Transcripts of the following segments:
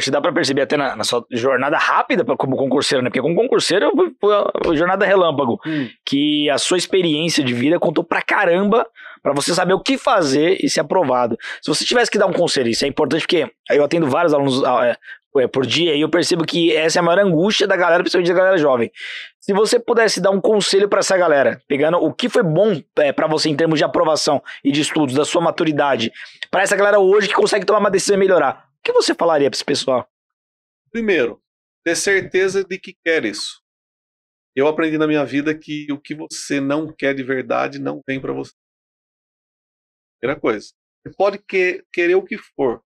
Te dá pra perceber até na, na sua jornada rápida pra- como concurseiro, né? Porque como concurseiro foi a jornada relâmpago. Hum. Que a sua experiência de vida contou pra caramba pra você saber o que fazer e ser aprovado. Se você tivesse que dar um conselho, isso é importante porque eu atendo vários alunos ah, é, é, por dia e eu percebo que essa é a maior angústia da galera, principalmente da galera jovem. Se você pudesse dar um conselho pra essa galera, pegando o que foi bom é, para você em termos de aprovação e de estudos, da sua maturidade, pra essa galera hoje que consegue tomar uma decisão e melhorar, que você falaria pra esse pessoal? Primeiro, ter certeza de que quer isso. Eu aprendi na minha vida que o que você não quer de verdade não vem pra você. Primeira coisa. Você pode que- querer o que for.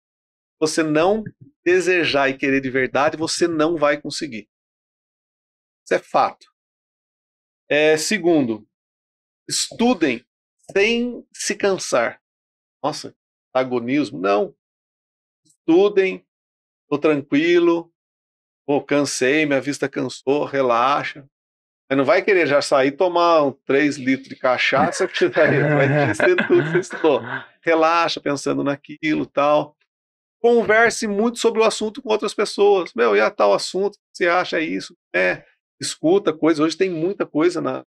Você não desejar e querer de verdade, você não vai conseguir. Isso é fato. É, segundo, estudem sem se cansar. Nossa, agonismo? Não. Estudem, tô tranquilo, pô, cansei, minha vista cansou, relaxa. Mas não vai querer já sair tomar um 3 litros de cachaça, porque daí vai esquecer tudo que você estudou. Relaxa, pensando naquilo tal. Converse muito sobre o assunto com outras pessoas. Meu, e a tal assunto? Você acha isso? É, escuta coisa. Hoje tem muita coisa na,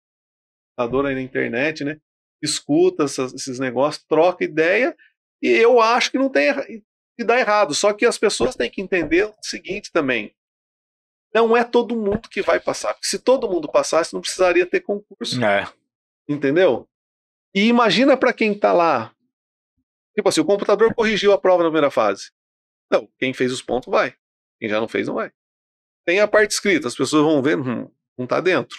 dor aí na internet, né? Escuta essas- esses negócios, troca ideia. E eu acho que não tem que dá errado. Só que as pessoas têm que entender o seguinte também. Não é todo mundo que vai passar. Porque se todo mundo passasse, não precisaria ter concurso. É. Entendeu? E imagina para quem tá lá. Tipo assim, o computador corrigiu a prova na primeira fase. Não, quem fez os pontos vai. Quem já não fez, não vai. Tem a parte escrita, as pessoas vão ver, hum, não tá dentro.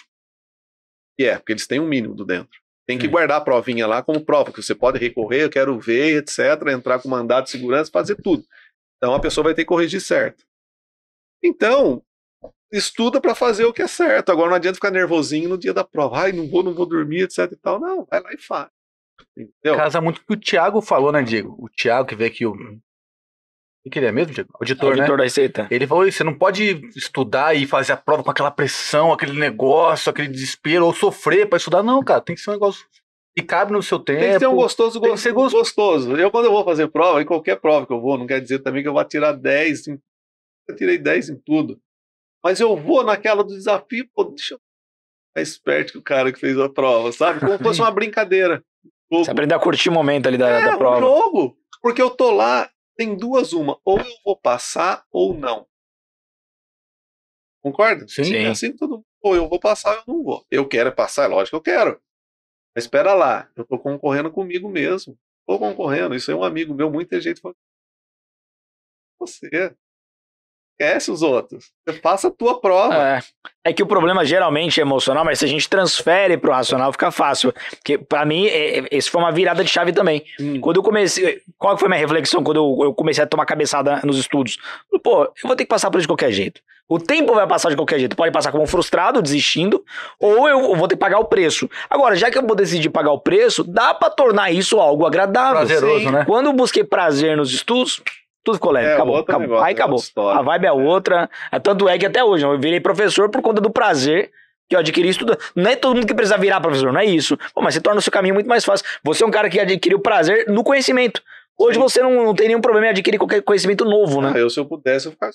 E é, porque eles têm um mínimo do dentro. Tem que Sim. guardar a provinha lá como prova, que você pode recorrer, eu quero ver, etc., entrar com mandado de segurança, fazer tudo. Então a pessoa vai ter que corrigir certo. Então, estuda para fazer o que é certo. Agora não adianta ficar nervosinho no dia da prova. Ai, não vou, não vou dormir, etc e tal. Não, vai lá e faz. Entendeu? Casa muito com o que o Thiago falou, né, Diego? O Thiago que veio aqui, o. O que ele é mesmo, Diego? Auditor, né? Auditor da Receita. Ele falou isso, você não pode estudar e fazer a prova com aquela pressão, aquele negócio, aquele desespero, ou sofrer pra estudar. Não, cara, tem que ser um negócio que cabe no seu tempo. Tem que ser um gostoso, tem gostoso, gostoso. Eu, quando eu vou fazer prova, em qualquer prova que eu vou, não quer dizer também que eu vou tirar 10. Em... Eu tirei 10 em tudo. Mas eu vou naquela do desafio, pô, deixa eu ficar esperto que o cara que fez a prova, sabe? Como se fosse uma brincadeira. Um Você aprender a curtir o momento ali da, é, da um prova. jogo. Porque eu tô lá, tem duas uma. Ou eu vou passar ou não. Concorda? Sim. É assim todo mundo. Ou eu vou passar ou eu não vou. Eu quero é passar, é lógico que eu quero. Mas espera lá, eu tô concorrendo comigo mesmo. Tô concorrendo. Isso é um amigo meu, muita gente fala. Você. Esquece os outros. Você faça a tua prova. É. É que o problema geralmente é emocional, mas se a gente transfere pro racional, fica fácil. Porque pra mim, é, é, esse foi uma virada de chave também. Hum. Quando eu comecei. Qual foi a minha reflexão quando eu, eu comecei a tomar cabeçada nos estudos? Pô, eu vou ter que passar por isso de qualquer jeito. O tempo vai passar de qualquer jeito. Pode passar como frustrado, desistindo, ou eu vou ter que pagar o preço. Agora, já que eu vou decidir pagar o preço, dá pra tornar isso algo agradável. Prazeroso, Sim. né? Quando eu busquei prazer nos estudos, tudo ficou leve. É, acabou. outro acabou. negócio, Aí outra acabou. história. A vibe é outra. É, Tanto é que até hoje eu virei professor por conta do prazer que eu adquiri estudando. Não é todo mundo que precisa virar professor, não é isso. Pô, mas você torna o seu caminho muito mais fácil. Você é um cara que adquiriu prazer no conhecimento. Hoje Sim. você não, não tem nenhum problema em adquirir qualquer conhecimento novo, né? Ah, eu, se eu pudesse, eu ficava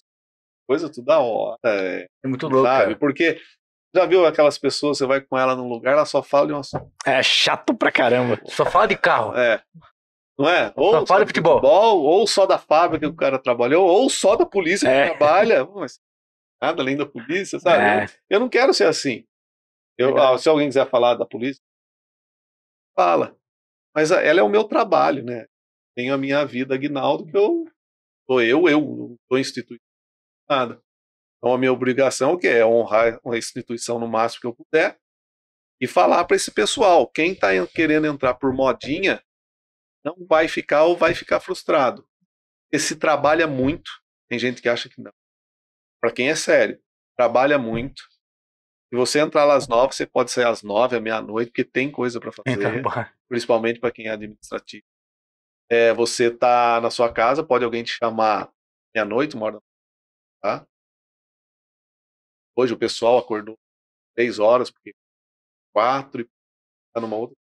coisa tudo da hora. É, É muito louco, sabe? cara. Porque já viu aquelas pessoas, você vai com ela num lugar, ela só fala de um assunto. É chato pra caramba. Só fala de carro. É. Não é? Ou Só fala de futebol. ou só da fábrica que o cara trabalhou, ou só da polícia que É. trabalha. Mas nada além da polícia, sabe? É. Eu não quero ser assim. Eu, ah, se alguém quiser falar da polícia, fala. Mas ah, ela é o meu trabalho, né? Tenho a minha vida, Aguinaldo, que eu sou eu, eu, não sou instituição, nada. Então a minha obrigação que é honrar a instituição no máximo que eu puder e falar para esse pessoal, quem está querendo entrar por modinha, não vai ficar ou vai ficar frustrado. Esse trabalha muito, tem gente que acha que não. Para quem é sério, trabalha muito. Se você entrar lá às nove, você pode sair às nove, à meia-noite, porque tem coisa para fazer Então, principalmente para quem é administrativo. É, você tá na sua casa, pode alguém te chamar meia-noite, uma hora da manhã, tá? Hoje o pessoal acordou três horas, porque quatro e tá numa outra.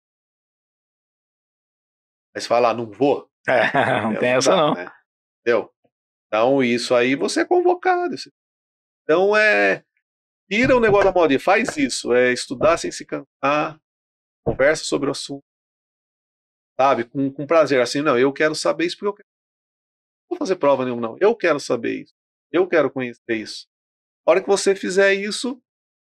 Aí você fala, ah, não vou. É, não tem essa não. né? Entendeu? Então, isso aí você é convocado. Então, é. Tira o negócio da moda, faz isso. É estudar sem se cansar, conversa sobre o assunto. Sabe? Com, com prazer. Assim, não, eu quero saber isso porque eu quero. Não vou fazer prova nenhuma, não. Eu quero saber isso. Eu quero conhecer isso. A hora que você fizer isso,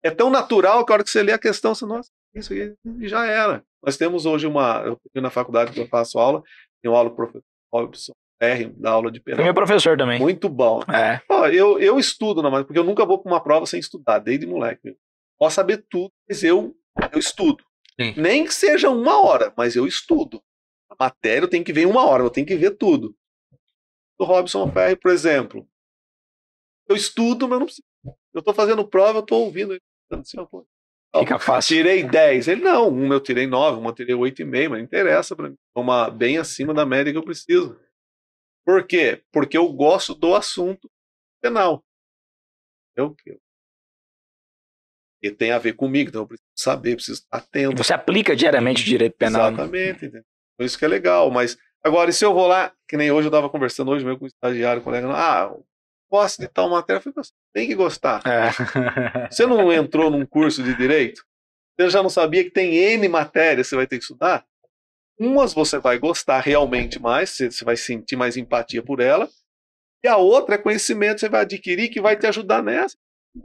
é tão natural que a hora que você lê a questão, você, nossa, isso aqui já era. Nós temos hoje uma. Eu na faculdade que eu faço aula, tenho aula com o professor Robson R, da aula de penal. Meu professor também. Muito bom. É. Ó, eu, eu estudo, não, porque eu nunca vou para uma prova sem estudar, desde moleque. Posso saber tudo, mas eu, eu estudo. Sim. Nem que seja uma hora, mas eu estudo. A matéria eu tenho que ver em uma hora, eu tenho que ver tudo. Do Robson Ferri, por exemplo. Eu estudo, mas não preciso. Eu estou fazendo prova, eu estou ouvindo. Assim, ó, pô, Fica fácil. Tirei 10. Ele, não, uma eu tirei 9, uma eu tirei 8,5, mas não interessa para mim. Uma bem acima da média que eu preciso. Por quê? Porque eu gosto do assunto penal. Eu, eu, e tem a ver comigo, então eu preciso saber, preciso estar atento. Você aplica diariamente o direito penal. né? Exatamente. entendeu? Por isso que é legal. Mas agora, e se eu vou lá, que nem hoje eu estava conversando hoje mesmo com um estagiário, colega, ah, gosto de tal matéria, eu falei, "Você tem que gostar. É. Você não entrou num curso de direito? Você já não sabia que tem N matérias que você vai ter que estudar? Umas você vai gostar realmente mais, você vai sentir mais empatia por ela. E a outra é conhecimento que você vai adquirir que vai te ajudar nessa.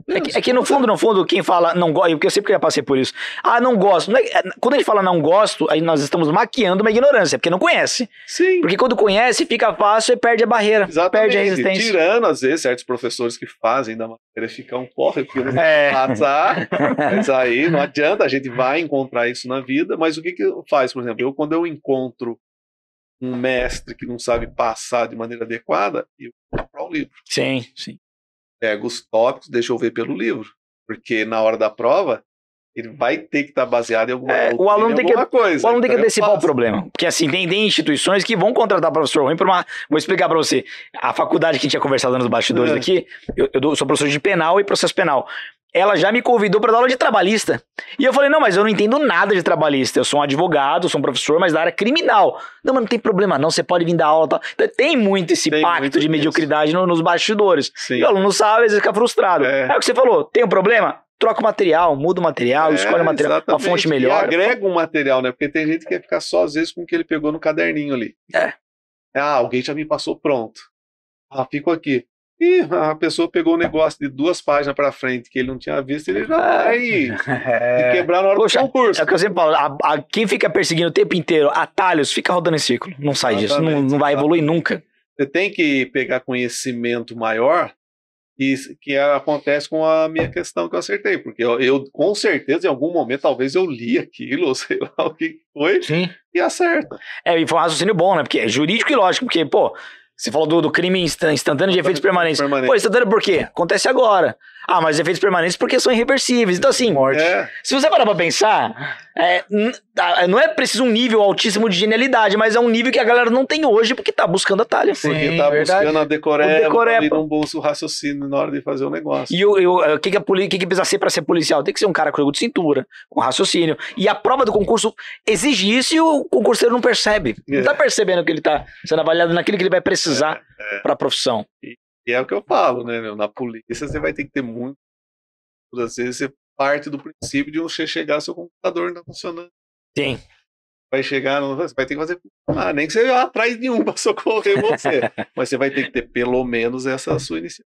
É que, é que no fundo, no fundo, quem fala não gosta, porque eu sempre já passei por isso. Ah, não gosto. Não é- é- quando a gente fala não gosto, aí nós estamos maquiando uma ignorância, porque não conhece. Sim. Porque quando conhece, fica fácil e perde a barreira, Exatamente. perde a resistência. Tirando, às vezes, certos professores que fazem da matéria ficar um porra, porque não É. passar. Mas aí não adianta, a gente vai encontrar isso na vida. Mas o que, que faz, por exemplo? Eu, quando eu encontro um mestre que não sabe passar de maneira adequada, eu vou comprar o livro. Sim, sim. Pego os tópicos, deixa eu ver pelo livro. Porque na hora da prova, ele vai ter que estar baseado em alguma, É, o aluno em tem que- coisa. O aluno tem que antecipar o problema. Porque assim, tem, tem instituições que vão contratar professor ruim por uma. Vou explicar pra você. A faculdade que a gente tinha conversado nos bastidores É. aqui, eu, eu sou professor de penal e processo penal. Ela já me convidou para dar aula de trabalhista. E eu falei, não, mas eu não entendo nada de trabalhista. Eu sou um advogado, sou um professor, mas da área criminal. Não, mas não tem problema, não. Você pode vir dar aula e. Então, tem muito esse Tem pacto muito de mediocridade no- nos bastidores. Sim. E o aluno não sabe, às vezes fica frustrado. É. É, o que você falou, tem um problema? Troca o material, muda o material, escolhe o material, uma É, fonte E melhor. agrega um material, né? Porque tem gente que quer ficar só, às vezes, com o que ele pegou no caderninho ali. É. Ah, alguém já me passou pronto. Ah, fico aqui. E a pessoa pegou um negócio de duas páginas para frente que ele não tinha visto, ele já vai É. quebrar na hora Poxa, do concurso. É o que eu sempre falo, a- a- quem fica perseguindo o tempo inteiro atalhos, fica rodando em círculo. Não sai disso, não, Exatamente, não vai evoluir nunca. Você tem que pegar conhecimento maior e que acontece com a minha questão que eu acertei. Porque eu, eu, com certeza, em algum momento, talvez eu li aquilo, ou sei lá o que foi, Sim. e acerta. É, e foi um raciocínio bom, né? Porque é jurídico e lógico, porque, pô, você falou do, do crime instan- instantâneo de efeitos permanentes. Permanente. Pô, instantâneo por quê? Acontece agora. Ah, mas efeitos permanentes porque são irreversíveis. Então, assim, Morte. É, se você parar pra pensar, é, ah, não é preciso um nível altíssimo de genialidade, mas é um nível que a galera não tem hoje porque tá buscando atalho. Sim, porque tá verdade. buscando a decoreba, decoreba. ali num bolso raciocínio na hora de fazer o negócio. E o, e o que, que, a poli- que, que precisa ser para ser policial? Tem que ser um cara com jogo de cintura, com raciocínio. E a prova do concurso exige isso e o concurseiro não percebe. Não É. tá percebendo que ele tá sendo avaliado naquilo que ele vai precisar para a profissão. E é o que eu falo, né? meu? Na polícia você vai ter que ter muito. Às vezes você parte do princípio de você chegar, seu computador não tá funcionando. Sim. Vai chegar, você vai ter que fazer. Ah, nem que você vá atrás de um para socorrer você. Mas você vai ter que ter pelo menos essa sua iniciativa.